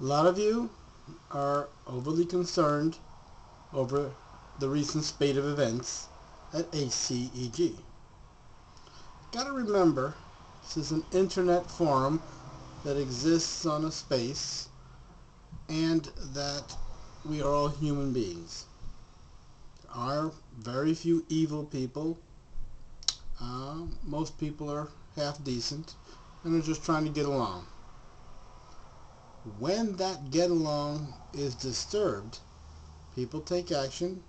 lot of you are overly concerned over the recent spate of events at ACEG. Gotta remember, this is an internet forum that exists on a space and that we are all human beings. There are very few evil people. Uh, most people are half decent and are just trying to get along. When that get along is disturbed, people take action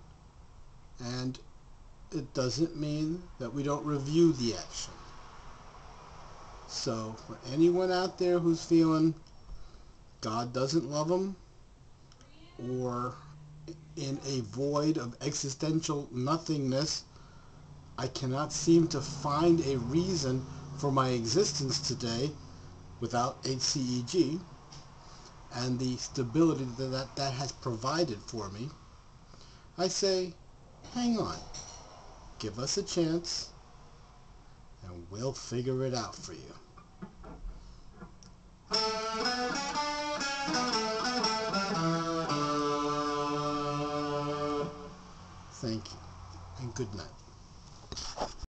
and it doesn't mean that we don't review the action. So for anyone out there who's feeling God doesn't love them or in a void of existential nothingness, I cannot seem to find a reason for my existence today without HCEG and the stability that that has provided for me, I say, hang on, give us a chance, and we'll figure it out for you. Thank you, and good night.